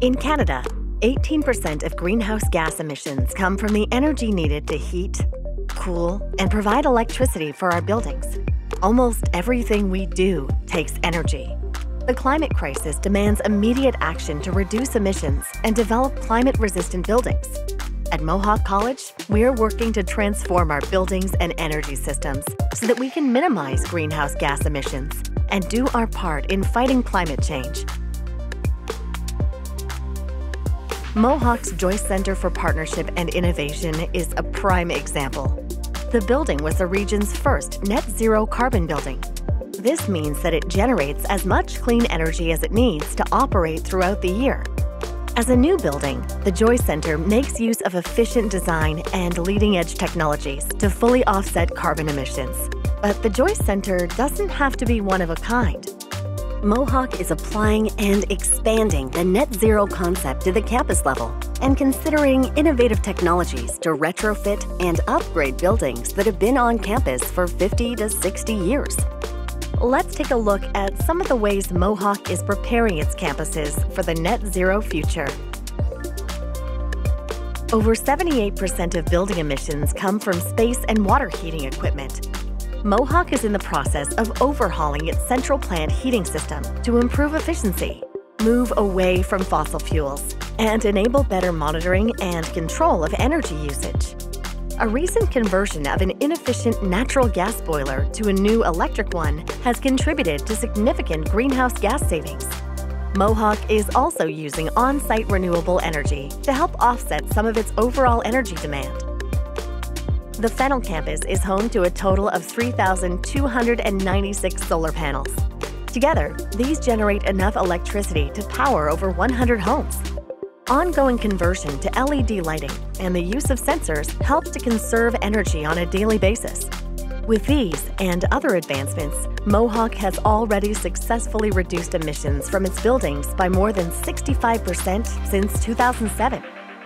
In Canada, 18% of greenhouse gas emissions come from the energy needed to heat, cool, and provide electricity for our buildings. Almost everything we do takes energy. The climate crisis demands immediate action to reduce emissions and develop climate-resistant buildings. At Mohawk College, we're working to transform our buildings and energy systems so that we can minimize greenhouse gas emissions and do our part in fighting climate change. Mohawk's Joyce Center for Partnership and Innovation is a prime example. The building was the region's first net zero carbon building this means that it generates as much clean energy as it needs to operate throughout the year. As a new building, the Joyce Center makes use of efficient design and leading-edge technologies to fully offset carbon emissions. But the Joyce Center doesn't have to be one of a kind. Mohawk is applying and expanding the net zero concept to the campus level and considering innovative technologies to retrofit and upgrade buildings that have been on campus for 50 to 60 years let's take a look at some of the ways Mohawk is preparing its campuses for the net zero future. Over 78% of building emissions come from space and water heating equipment. Mohawk is in the process of overhauling its central plant heating system to improve efficiency, move away from fossil fuels, and enable better monitoring and control of energy usage. A recent conversion of an inefficient natural gas boiler to a new electric one has contributed to significant greenhouse gas savings. Mohawk is also using on-site renewable energy to help offset some of its overall energy demand. The Fennell campus is home to a total of 3,296 solar panels. Together, these generate enough electricity to power over 100 homes. Ongoing conversion to LED lighting and the use of sensors helps to conserve energy on a daily basis. With these and other advancements, Mohawk has already successfully reduced emissions from its buildings by more than 65% since 2007.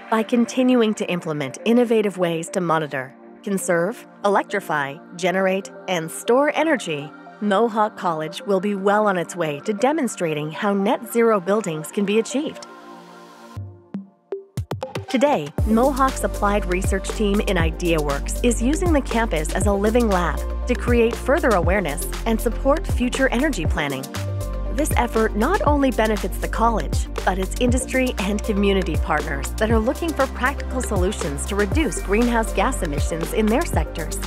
By continuing to implement innovative ways to monitor, conserve, electrify, generate, and store energy, Mohawk College will be well on its way to demonstrating how net zero buildings can be achieved. Today, Mohawk's applied research team in IdeaWorks is using the campus as a living lab to create further awareness and support future energy planning. This effort not only benefits the college, but its industry and community partners that are looking for practical solutions to reduce greenhouse gas emissions in their sectors.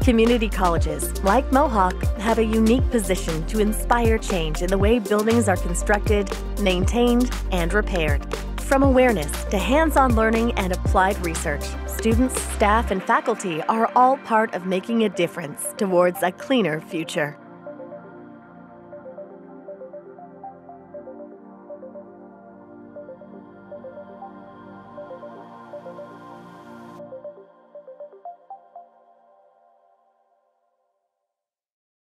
Community colleges, like Mohawk, have a unique position to inspire change in the way buildings are constructed, maintained, and repaired. From awareness to hands-on learning and applied research, students, staff, and faculty are all part of making a difference towards a cleaner future.